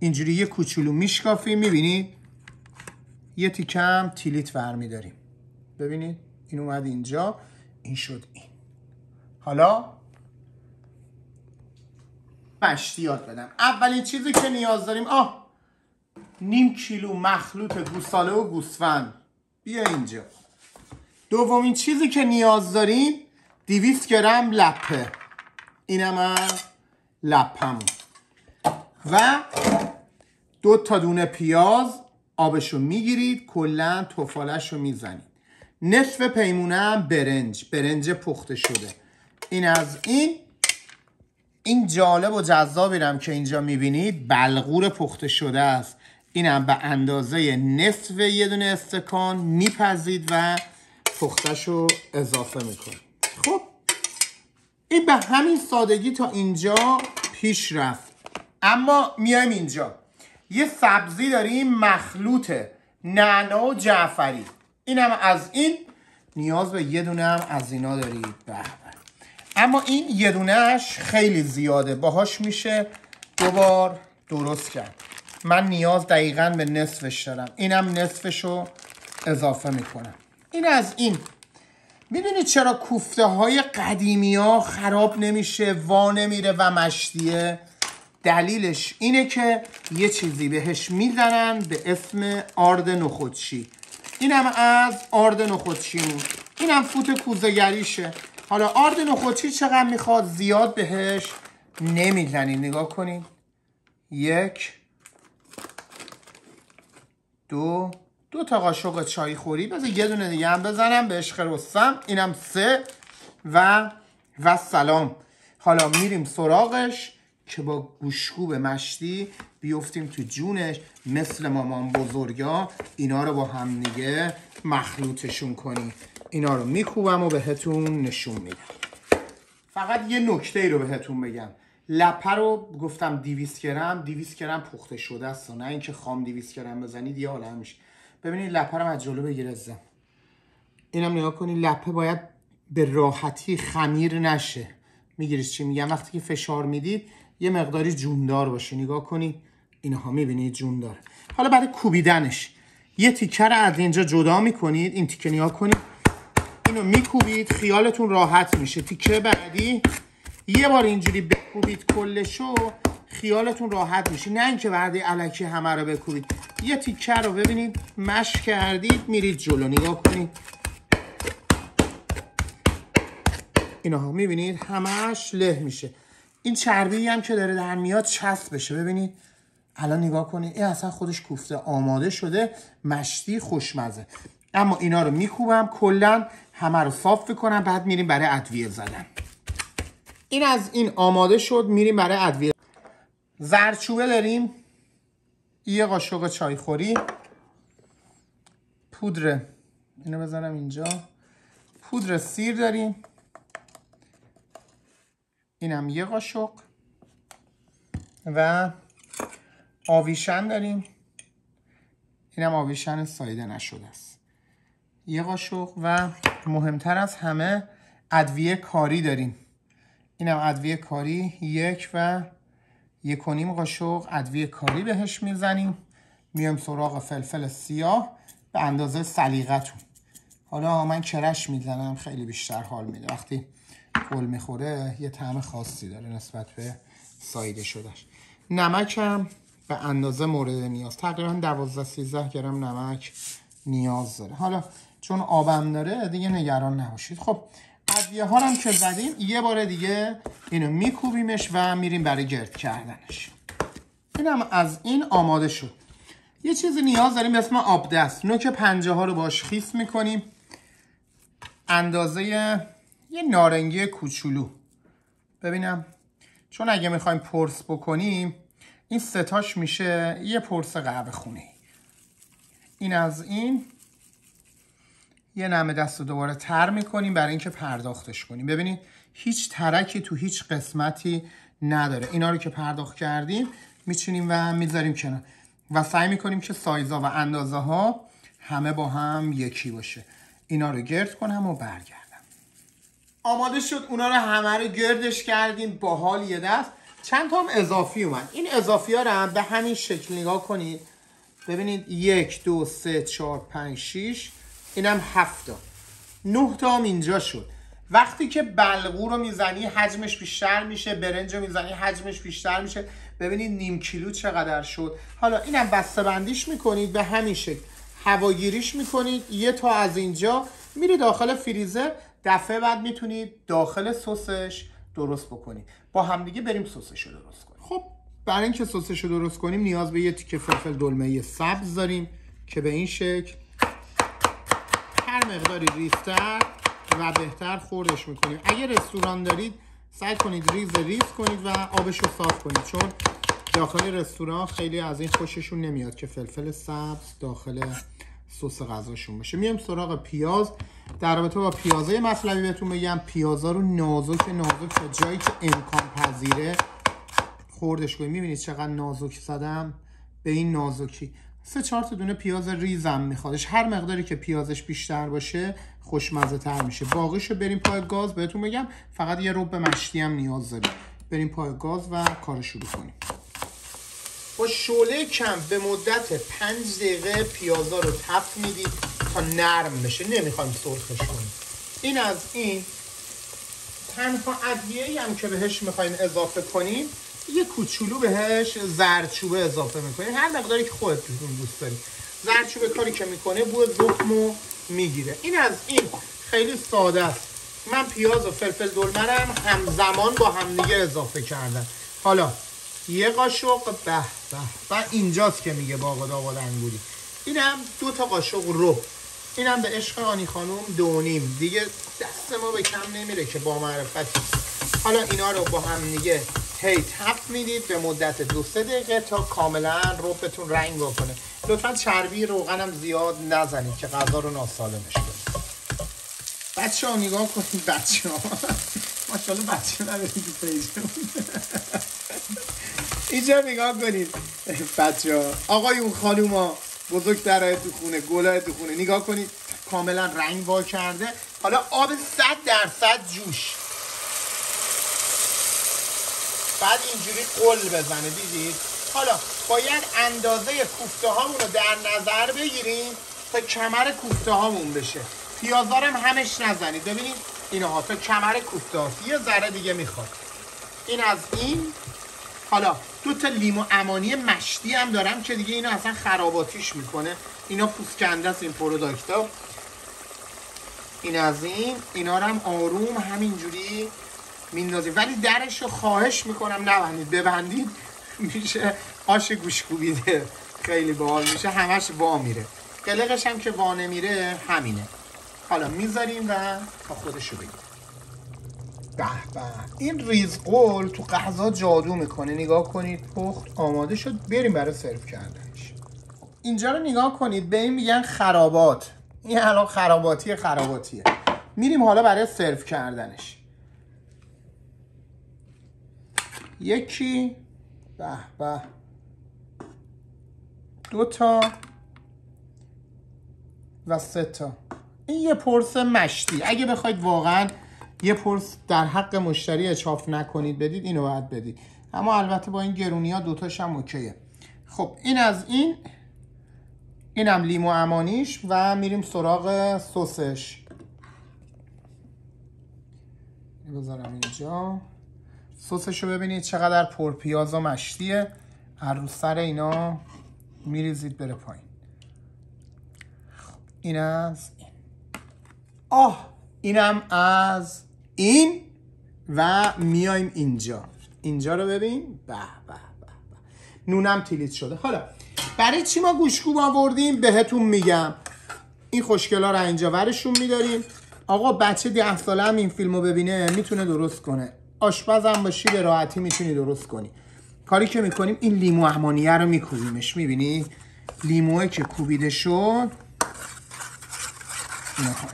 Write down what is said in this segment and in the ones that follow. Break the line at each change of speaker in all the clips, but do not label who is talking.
اینجوری یه کوچولو میشکافیم می‌بینید یه تیکم تیلیت برمیداریم. ببینید این اومد اینجا این شد این. حالا مشتی یاد بدم. اولین چیزی که نیاز داریم آه نیم کیلو مخلوط گوساله و گوسفند. بیا اینجا. دومین چیزی که نیاز داریم دیویست گرم لپه. اینم لپمون و دو تا دونه پیاز آبشو می‌گیرید کلا توفالش رو می‌زنید. نصف پیمونه هم برنج برنج پخته شده. این از این. این جالب و جذابیرم که اینجا می‌بینید بلغور پخته شده است. اینم به اندازه نصف یه دونه استکان میپزید و پختش رو اضافه می‌کنید. خب این به همین سادگی تا اینجا پیش رفت. اما میایم اینجا. یه سبزی داریم مخلوط نعنا و جعفری. اینم از این. نیاز به یه دونه هم از اینا دارید به اما این یه دونهش خیلی زیاده. باهاش میشه دوبار درست کرد. من نیاز دقیقا به نصفش دارم. اینم نصفش اضافه می‌کنم. این از این. می‌دونید چرا کوفته های قدیمی ها خراب نمیشه وا نمیره و مشتیه؟ دلیلش اینه که یه چیزی بهش می‌زنن به اسم آرد نخودچی اینم از آرد نخودچیمون اینم فوت کوزگریشه. حالا آرد نخودچی چقدر می‌خواد زیاد بهش نمی‌زنید نگاه کنید یک دو دو تا قاشق چای خوری. بذار یه دونه دیگه هم بزنم به عشق اینم سه و و سلام. حالا میریم سراغش. که با گوشکوب مشتی بیفتیم تو جونش مثل مامان بزرگا اینا رو با هم دیگه مخلوطشون کنیم. اینا رو میکوبم و بهتون نشون میدم. فقط یه نکته ای رو بهتون بگم. لپه رو گفتم 200 گرم 200 گرم پخته شده است نه اینکه خام 200 گرم بزنید یه حالا میشه ببینید لپه رو از جلو بگیر ازم اینم نگاه کنید لپه باید به راحتی خمیر نشه. می‌گیرید چی میگم؟ وقتی که فشار می‌دید یه مقداری جوندار باشه نگاه کنید اینها می‌بینید جوندار. حالا برای کوبیدنش یه تیکه رو از اینجا جدا می‌کنید این تیکه نگاه کنید اینو میکوبید خیالتون راحت میشه. تیکه بعدی یه بار اینجوری بکوبید کلشو خیالتون راحت میشه. نه اینکه بعدی علکی همه رو بکوبید. یه تیکه رو ببینید مش کردید میرید جلو. نگاه کنید. اینها می‌بینید همش له میشه. این چربی هم که داره در میاد چسب بشه. ببینید الان نگاه کنید این اصلا خودش کوفته آماده شده مشتی خوشمزه. اما اینا رو میکوبم کلا همه رو صاف کنم بعد میریم برای ادویه زدن. این از این آماده شد میریم برای ادویه. زرچوبه داریم. یه قاشق چایخوری. پودر اینو بزنم اینجا. پودر سیر داریم. اینم یه قاشق و آویشن داریم. اینم آویشن سایده نشده است. یه قاشق و مهمتر از همه ادویه کاری داریم. اینم ادویه کاری یک و یک و نیم قاشق ادویه کاری بهش می‌زنیم. میام سراغ فلفل سیاه به اندازه سلیقتون حالا من کرش می‌زنم خیلی بیشتر حال میده. وقتی گل می‌خوره یه طعم خاصی داره نسبت به سایده شدهش. نمکم به اندازه مورد نیاز. تقریبا 12 13 گرم نمک نیاز داره. حالا چون آبم داره دیگه نگران نباشید. خب ادویه ها هم که زدیم یه بار دیگه اینو میکوبیمش و میریم برای گرد کردنش. اینم از این آماده شد. یه چیزی نیاز داریم به اسم آب دست نوک پنجه ها رو باش خیس می‌کنیم. اندازه یه نارنگی کوچولو. ببینم. چون اگه می‌خوایم پرس بکنیم این ستاش میشه یه پرس قهوه خونه این از این. یه نمه دست رو دوباره تر می‌کنیم برای اینکه پرداختش کنیم. ببینید هیچ ترکی تو هیچ قسمتی نداره. اینا رو که پرداخت کردیم میچینیم و می‌ذاریم کنار. و سعی می‌کنیم که سایزا و اندازه ها همه با هم یکی باشه. اینا رو گرد کنم و برگردم. آماده شد اونا رو همه رو گردش کردیم. با حال یه دست چند تا هم اضافی اومد. این اضافی ها رو هم به همین شکل نگاه کنید. ببینید یک دو سه چهار پنج شیش. اینم هفت نه تا هم اینجا شد. وقتی که بلغو رو می‌زنی حجمش بیشتر میشه. برنج رو می‌زنی حجمش بیشتر میشه. ببینید نیم کیلو چقدر شد. حالا اینم بسته بندیش می‌کنید به همین شکل. هواگیریش می‌کنید یه تا از اینجا میری داخل فریزر دفعه بعد می‌تونید داخل سسش درست بکنید با همدیگه بریم سسش رو درست کنیم. خب برای اینکه سسش رو درست کنیم نیاز به یه تیکه فلفل دلمه سبز داریم که به این شکل هر مقداری ریزتر و بهتر خردش می‌کنیم. اگه رستوران دارید سعی کنید ریز ریز کنید و آبش رو صاف کنید. چون داخل رستوران خیلی از این خوششون نمیاد که فلفل سبز داخل سس غذاشون باشه. میام سراغ پیاز. در رابطه با پیازا یه مطلبی بهتون بگم. پیازا رو نازک نازک تا جایی که امکان پذیره. خوردش کنید. می‌بینید چقدر نازک زدم به این نازکی. سه چهار تا دونه پیاز ریزم میخوادش. هر مقداری که پیازش بیشتر باشه خوشمزه تر میشه باقیشو بریم پای گاز. بهتون بگم فقط یه رب مشتی هم نیاز داریم. بریم پای گاز و کار شروع کنیم. با شعله کم به مدت پنج دقیقه پیازا رو تفت می‌دید تا نرم بشه. نمی‌خوایم سرخش کنیم. این از این. تنها ادویه هم که بهش می‌خوایم اضافه کنیم یه کوچولو بهش زردچوبه اضافه می‌کنیم هر مقداری که خودتون دوست دارید زردچوبه کاری که می‌کنه بوی زخمو می‌گیره. این از این. خیلی ساده است. من پیاز و فلفل دلمرم همزمان با همدیگه اضافه کردم. حالا یه قاشق به به و اینجاست که میگه باقا داغال انگوری اینم دو تا قاشق رو. اینم به عشق آنی خانوم دو نیم. دیگه دست ما به کم نمیره که با معرفتی. حالا اینا رو با هم دیگه هی تپ می‌دید به مدت دو سه دقیقه تا کاملا ربتون رنگ بکنه. لطفا چربی روغنم زیاد نزنید که غذا رو ناسالمش کنید. بچه ها نگاه کنید بچه ها ماشاءالله بچه نبرید تو پیجمون. اینجا نگاه کنید. بچه ها آقایون خانوما بزرگترهای تو خونه گلای تو خونه. نگاه کنید کاملا رنگ وا کرده. حالا آب 100 درصد جوش. بعد اینجوری قل بزنه دیدید؟ حالا باید اندازه کوفته هامون رو در نظر بگیریم تا کمر کوفته هامون بشه. پیازارم همش نزنید. ببینید اینها تا کمر کوفته هاست یه ذره دیگه می‌خواد. این از این حالا دو تا لیمو امانی مشتی هم دارم که دیگه اینو اصلا خراباتیش می‌کنه. اینا پوسکنده است این پروداکت ها این از این. اینا رو هم آروم همینجوری میندازیم. ولی درش رو خواهش می‌کنم نبندید. ببندید. میشه آش گوش کوبیده خیلی باحال میشه. همش وا میره. قلقش هم که وا نمیره همینه. حالا می‌ذاریم و تا خودشو بگیم به به این ریز قول تو قهزا جادو می‌کنه نگاه کنید پخت آماده شد. بریم برای سرو کردنش. اینجا رو نگاه کنید. به این میگن خرابات. این الان خراباتی خراباتیه. میریم حالا برای سرو کردنش. یکی. به به. دو تا. و سه تا. این یه پرس مشتی. اگه بخواید واقعا یه پرس در حق مشتری اچاف نکنید بدید اینو باید بدید. اما البته با این گرونی ها دوتاش هم اوکیه. خب این از این اینم لیمو امانیش و میریم سراغ سسش. بذارم اینجا. سسش رو ببینید چقدر پرپیاز و مشتیه. هر رو سر اینا میریزید بره پایین. خب این از این. آه اینم از این و میایم اینجا. اینجا رو ببین. به به به نونم تیلیت شده. حالا برای چی ما گوشکوب آوردیم؟ بهتون میگم. این خوشگلا رو اینجا ورشون میداریم. آقا بچه ده ساله هم این فیلم رو ببینه می‌تونه درست کنه. آشپزم باشی به راحتی می‌تونی درست کنی. کاری که می‌کنیم این لیمو احمانیه رو میکوبیمش می‌بینی؟ لیموه که کوبیده شد.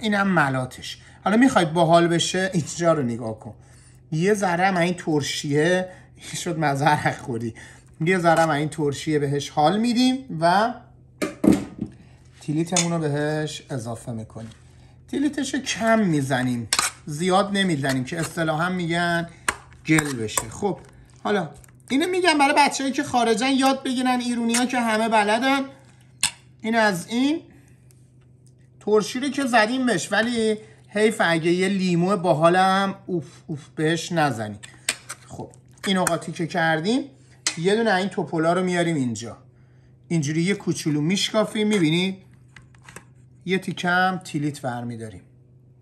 اینم ملاتش. حالا می‌خواید باحال بشه اینجا رو نگاه کن. یه ذره این ترشیه شد مزر خوری. یه ذره این ترشیه بهش حال میدیم و تیلیتمون رو بهش اضافه می‌کنیم. تیلیتش رو کم می‌زنیم زیاد نمی‌زنیم که اصطلاحا میگن گل بشه. خب حالا اینو میگم برای بچه‌ای که خارجن یاد بگیرن ایرونی ها که همه بلدن. این از این ترشی رو که زدیم بهش ولی حیف اگه یه لیمو باحالم اوف اوف بهش نزنیم خب این اوقاتی که کردیم. یه دونه این توپولا رو میاریم اینجا. اینجوری یه کوچولو میشکافیم می‌بینید یه تیکم تیلیت برمیداریم.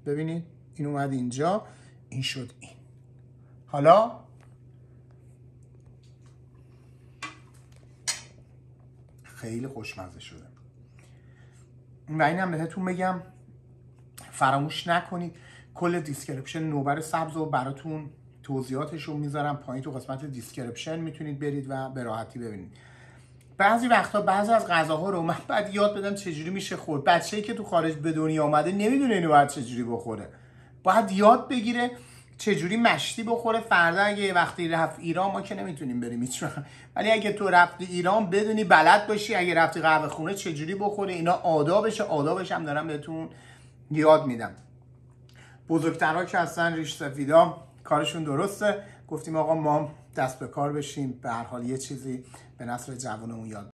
ببینید این اومد اینجا. این شد این. حالا؟ خیلی خوشمزه شده. و اینم بهتون بگم فراموش نکنید. کل description نوبر سبز رو براتون توضیحاتش رو می‌ذارم. پایین تو قسمت description می‌تونید برید و به راحتی ببینید. بعضی وقتا بعضی از غذاها رو من بعد یاد بدم چجوری میشه خورد. بچه‌ای که تو خارج به دنیا آمده نمی‌دونه اینو باید چجوری بخوره. باید یاد بگیره چجوری مشتی بخوره. فردا اگه وقتی رفت ایران ما که نمی‌تونیم بریم هیچ ولی اگه تو رفتی ایران بدونی بلد باشی. اگه رفتی قهوه خونه چجوری بخوره؟ اینا آدابش آدابش هم دارم بهتون یاد میدم. بزرگترها که هستن ریش سفیدا کارشون درسته. گفتیم آقا ما دست به کار بشیم. به هر حال یه چیزی به نسل جوانمون یاد